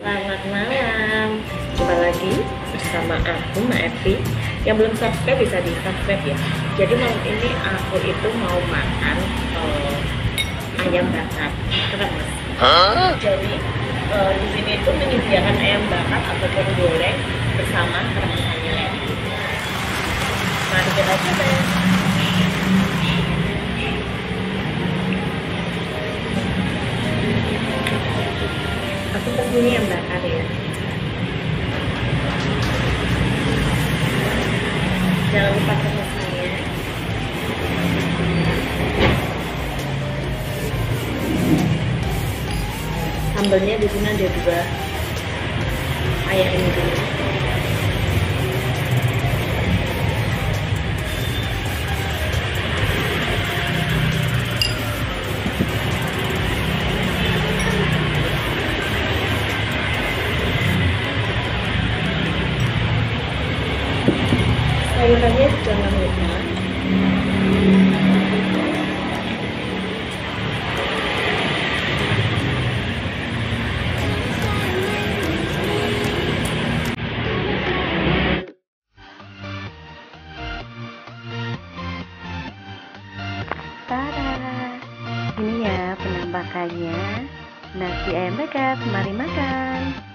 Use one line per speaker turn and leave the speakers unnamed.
Selamat malam, jumpa lagi bersama aku Mbak Evi. Yang belum subscribe bisa di subscribe ya. Jadi malam ini aku itu mau makan uh, ayam bakar. Kremes Jadi uh, di sini itu menyediakan ayam bakar ataupun goreng bersama kremesannya Mari kita coba sambelnya di sini ada dua. Ayam ini dulu sayurannya jangan lupa!
Ini ya penampakannya nasi ayam bakar. Mari makan.